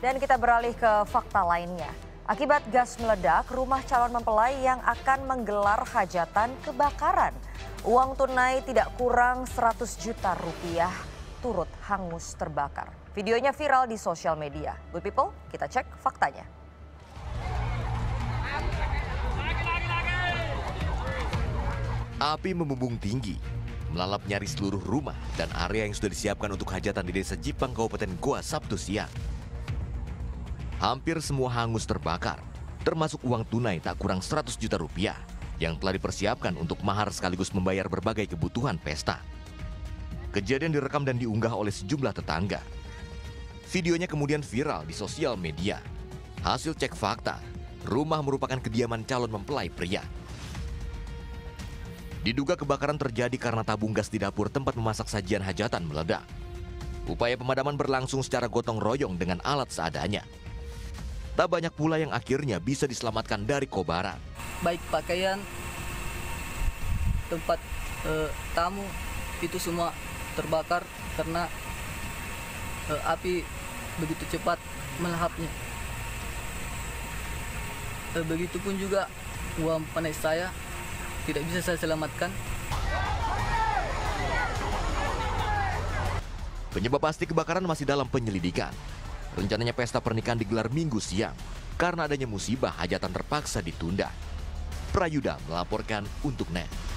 Dan kita beralih ke fakta lainnya. Akibat gas meledak, rumah calon mempelai yang akan menggelar hajatan kebakaran. Uang tunai tidak kurang 100 juta rupiah turut hangus terbakar. Videonya viral di sosial media. Good people, kita cek faktanya. Api membumbung tinggi, melalap nyaris seluruh rumah dan area yang sudah disiapkan untuk hajatan di Desa Jipang, Kabupaten Goa, Sabtu siang. Hampir semua hangus terbakar, termasuk uang tunai tak kurang 100 juta rupiah yang telah dipersiapkan untuk mahar sekaligus membayar berbagai kebutuhan pesta. Kejadian direkam dan diunggah oleh sejumlah tetangga. Videonya kemudian viral di sosial media. Hasil cek fakta, rumah merupakan kediaman calon mempelai pria. Diduga kebakaran terjadi karena tabung gas di dapur tempat memasak sajian hajatan meledak. Upaya pemadaman berlangsung secara gotong royong dengan alat seadanya. Tak banyak pula yang akhirnya bisa diselamatkan dari kobaran. baik pakaian, tempat eh, tamu itu semua terbakar karena eh, api begitu cepat melahapnya. Eh, Begitupun juga uang panas saya tidak bisa saya selamatkan. Penyebab pasti kebakaran masih dalam penyelidikan. Rencananya pesta pernikahan digelar minggu siang karena adanya musibah hajatan terpaksa ditunda. Prayuda melaporkan untuk NET.